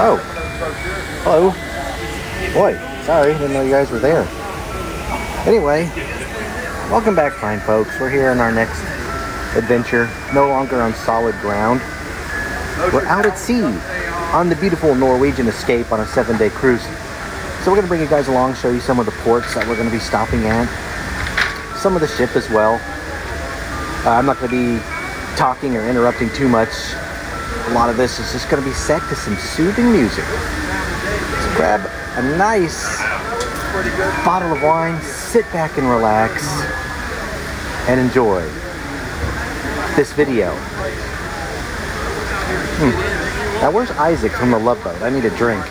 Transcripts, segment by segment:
Oh. Hello. Boy, sorry, didn't know you guys were there. Anyway, welcome back, fine folks. We're here on our next adventure, no longer on solid ground. We're out at sea on the beautiful Norwegian Escape on a seven-day cruise. So we're going to bring you guys along, show you some of the ports that we're going to be stopping at, some of the ship as well. Uh, I'm not going to be talking or interrupting too much. A lot of this is just going to be set to some soothing music. So grab a nice bottle of wine, sit back and relax, and enjoy this video. Hmm. Now where's Isaac from the Love Boat? I need a drink.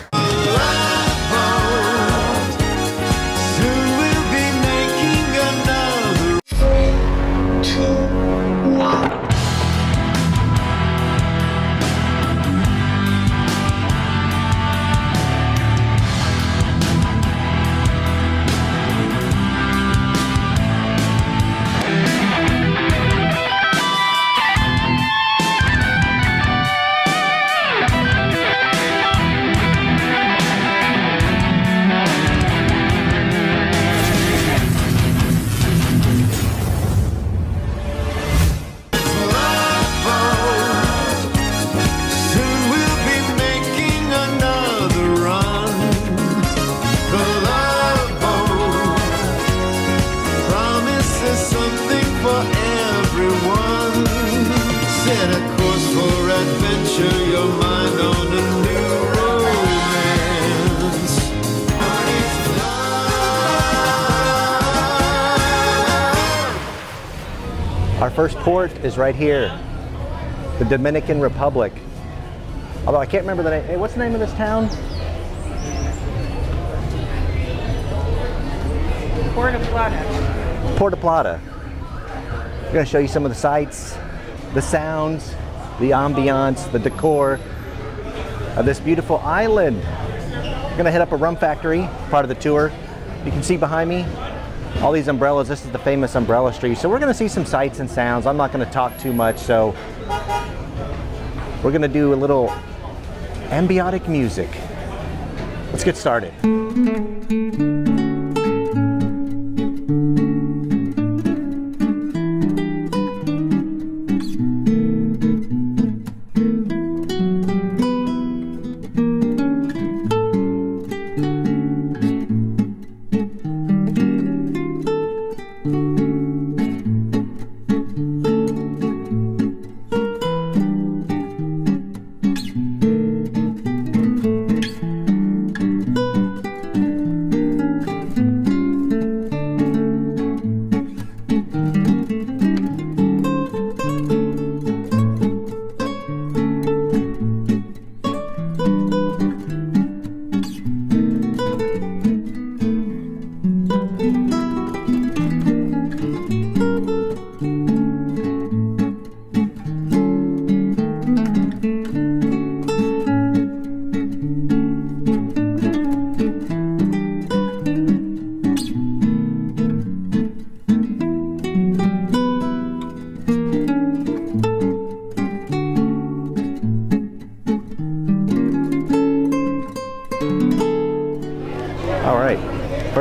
First port is right here, the Dominican Republic. Although I can't remember the name. Hey, what's the name of this town? Puerto Plata. Puerto Plata. We're going to show you some of the sights, the sounds, the ambiance, the decor of this beautiful island. We're going to hit up a rum factory, part of the tour. You can see behind me all these umbrellas. This is the famous umbrella street. So we're going to see some sights and sounds. I'm not going to talk too much, so we're going to do a little ambiotic music. Let's get started.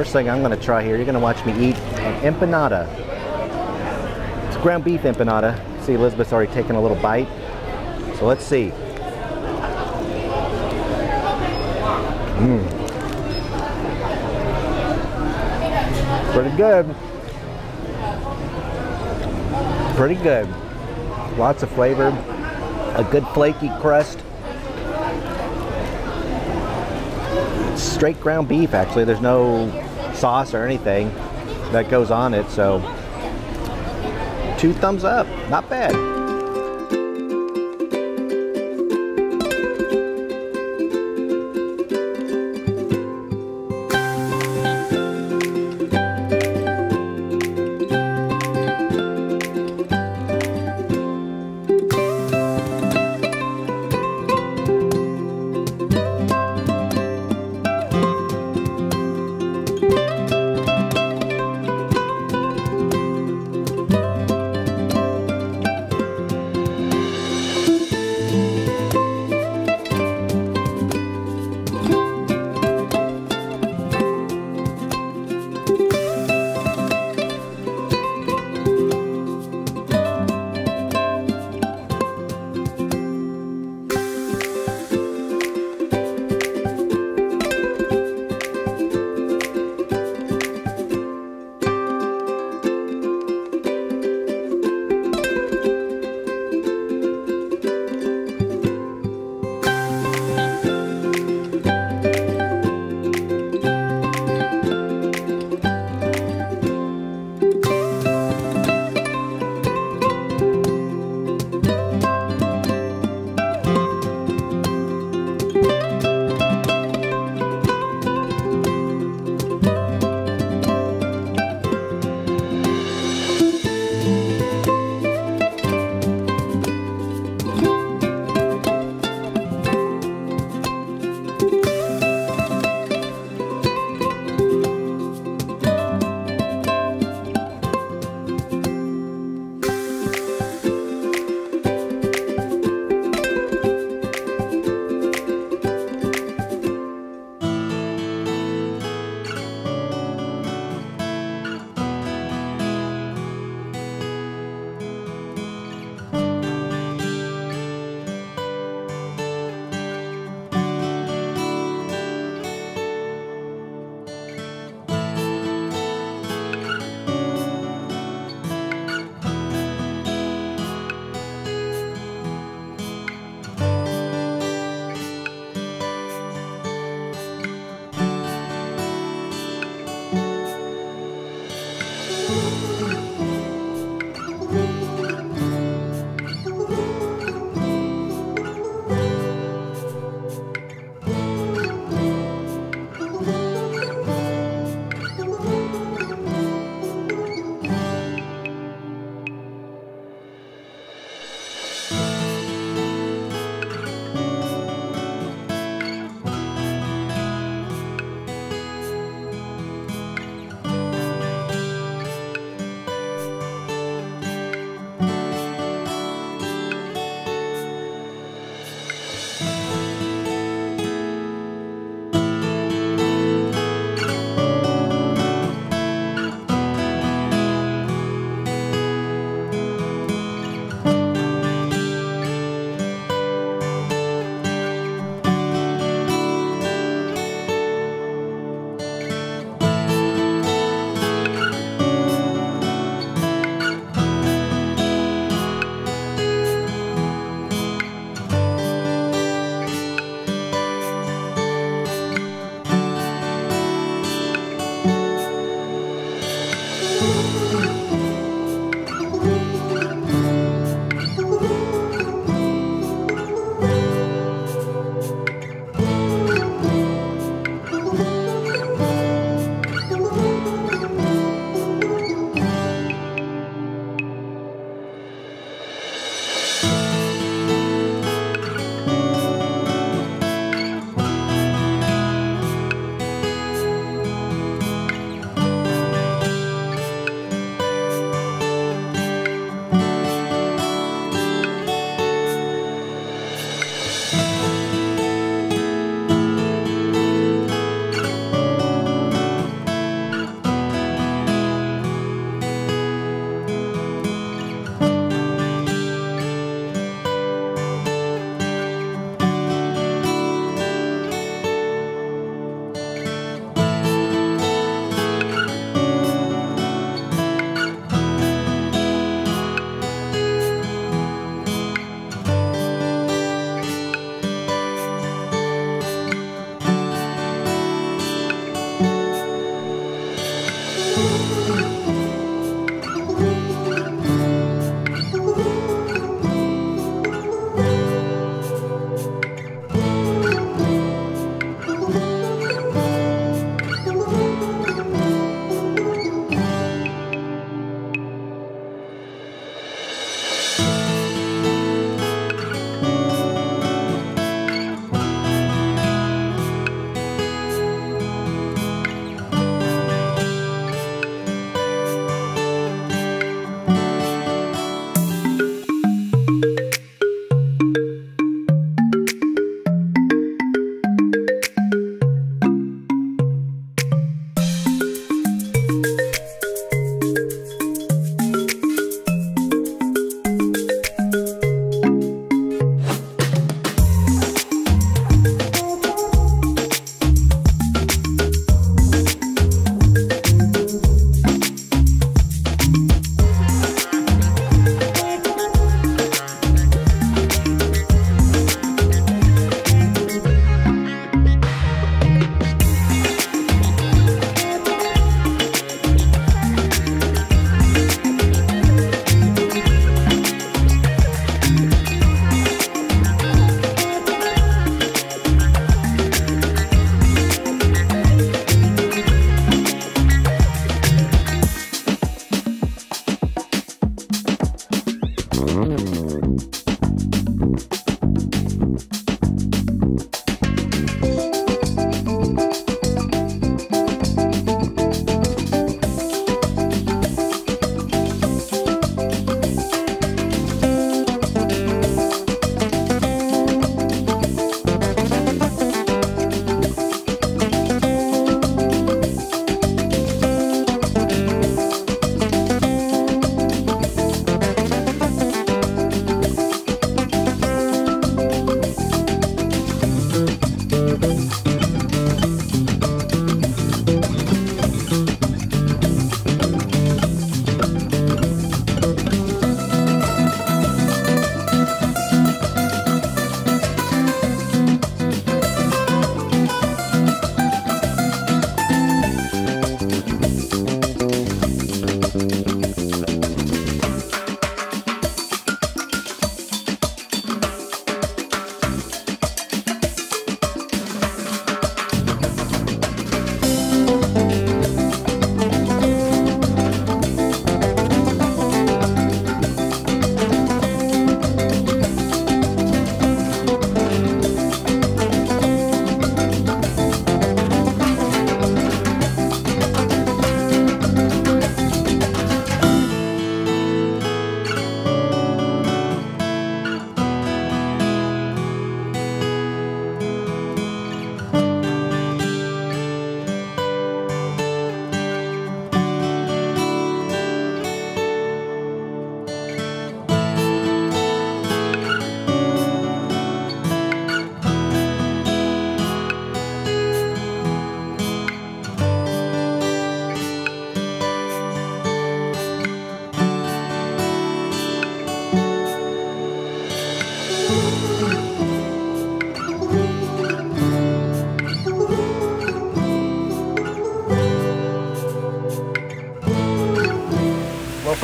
First thing I'm gonna try here, you're gonna watch me eat an empanada. It's ground beef empanada. See, Elizabeth's already taken a little bite. So let's see. Mmm. Pretty good. Pretty good. Lots of flavor. A good flaky crust. straight ground beef actually there's no sauce or anything that goes on it so two thumbs up. Not bad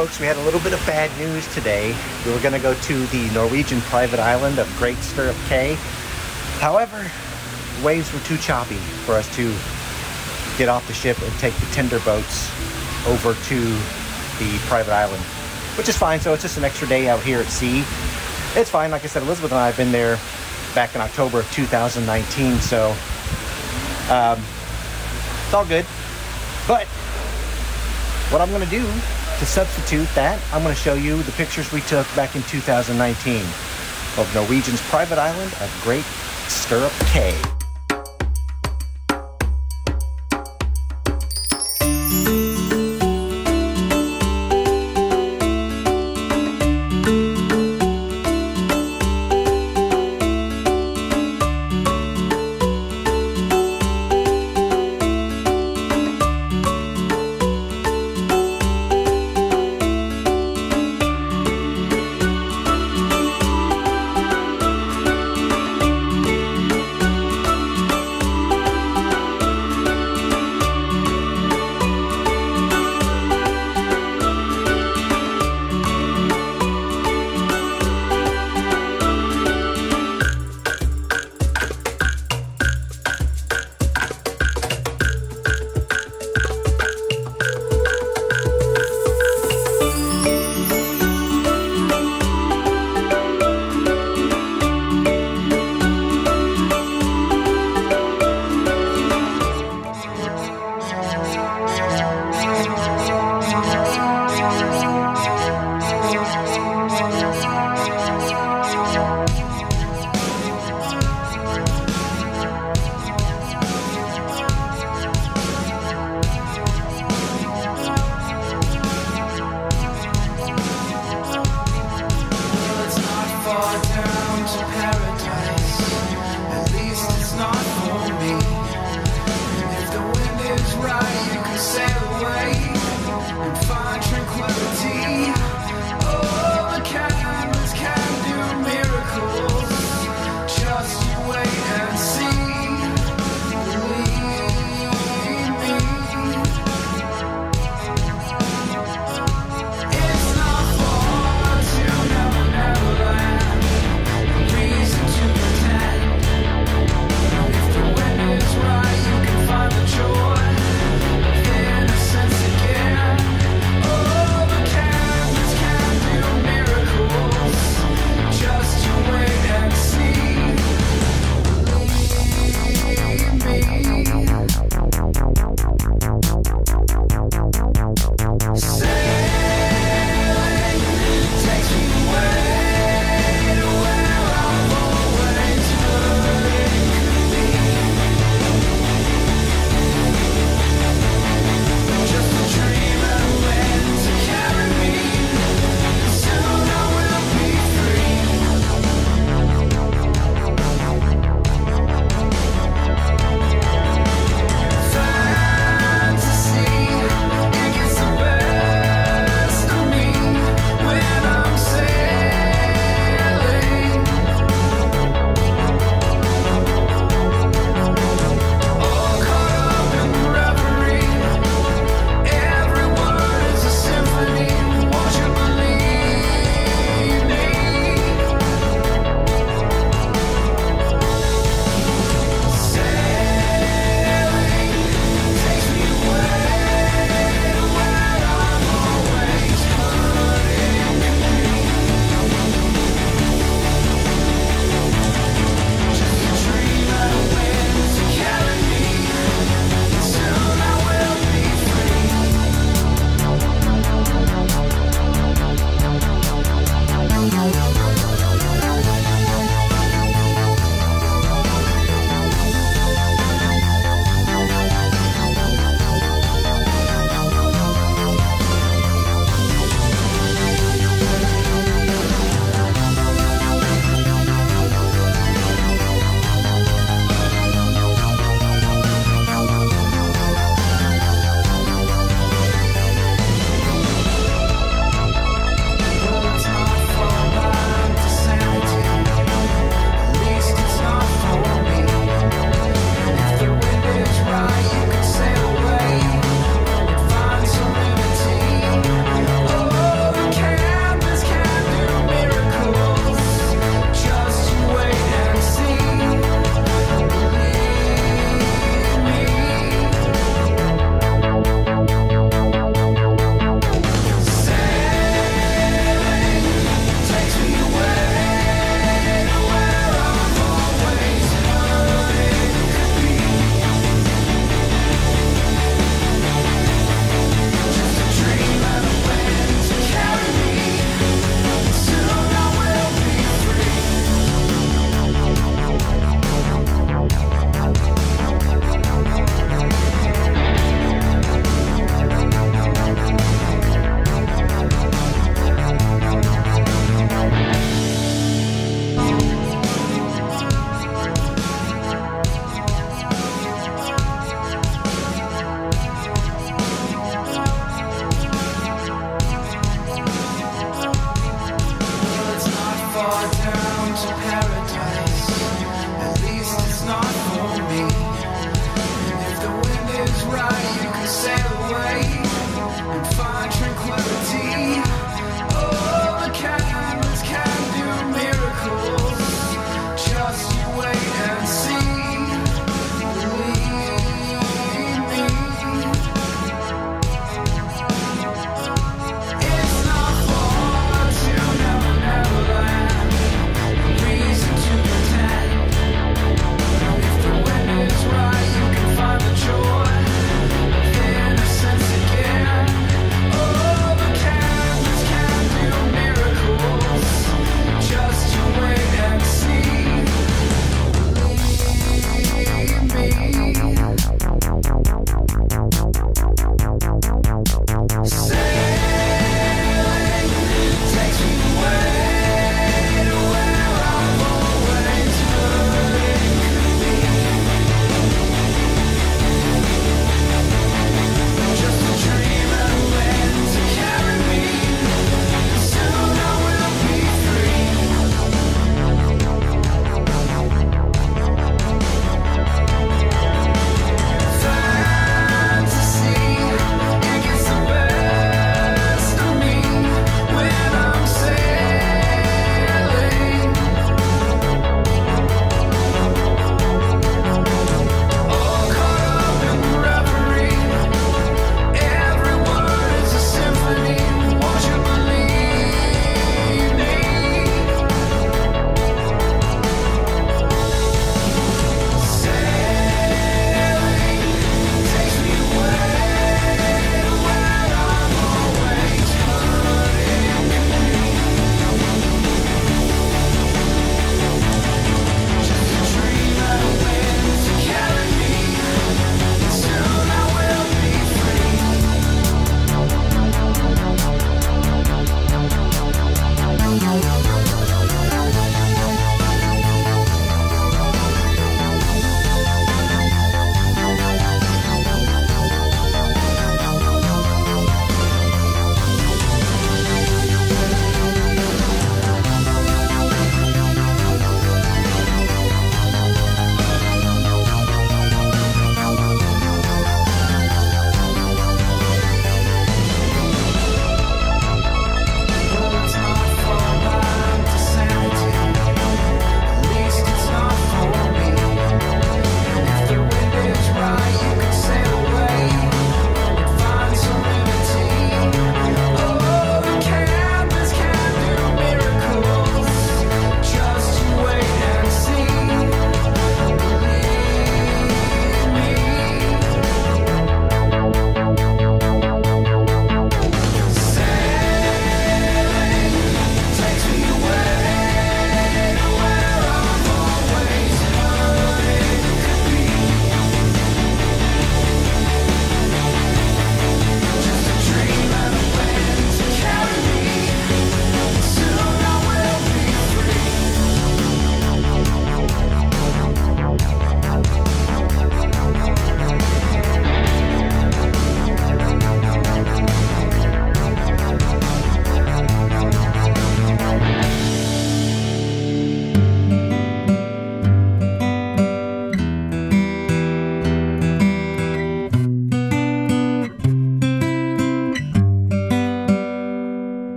folks, we had a little bit of bad news today. We were going to go to the Norwegian private island of Great Stirrup Cay. However, waves were too choppy for us to get off the ship and take the tender boats over to the private island, which is fine. So it's just an extra day out here at sea. It's fine. Like I said, Elizabeth and I have been there back in October of 2019, so um, it's all good. But what I'm going to do to substitute that, I'm going to show you the pictures we took back in 2019 of Norwegian's private island of Great Stirrup Cay.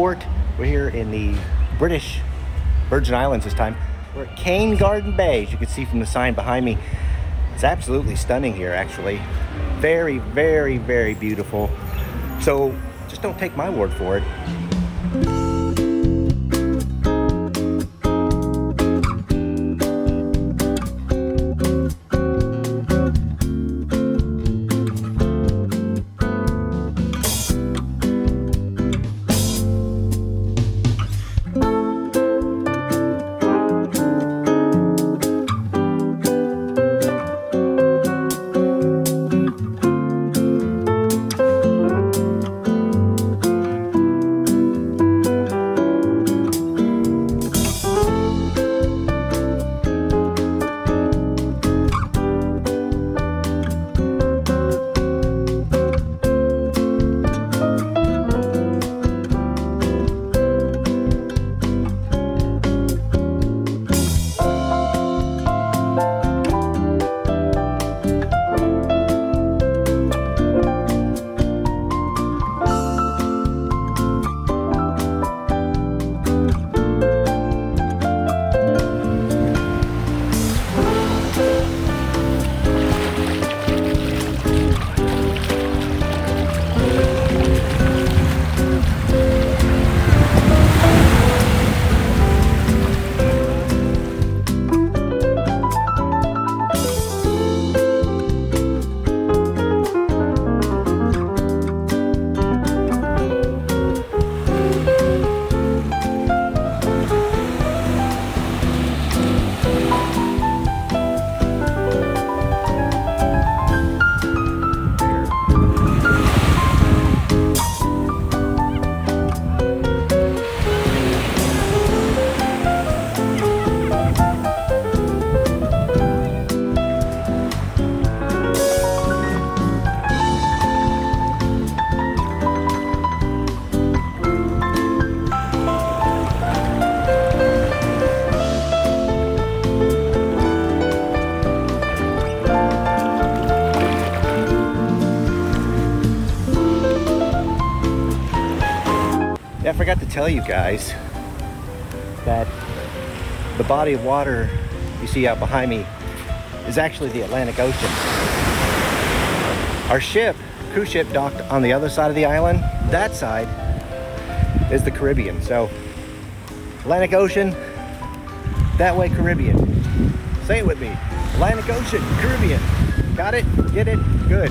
Port. We're here in the British Virgin Islands this time. We're at Cane Garden Bay, as you can see from the sign behind me. It's absolutely stunning here, actually. Very, very, very beautiful. So just don't take my word for it. Tell you guys that the body of water you see out behind me is actually the Atlantic Ocean. Our ship, cruise ship docked on the other side of the island. That side is the Caribbean. So Atlantic Ocean, that way Caribbean. Say it with me. Atlantic Ocean, Caribbean. Got it? Get it? Good.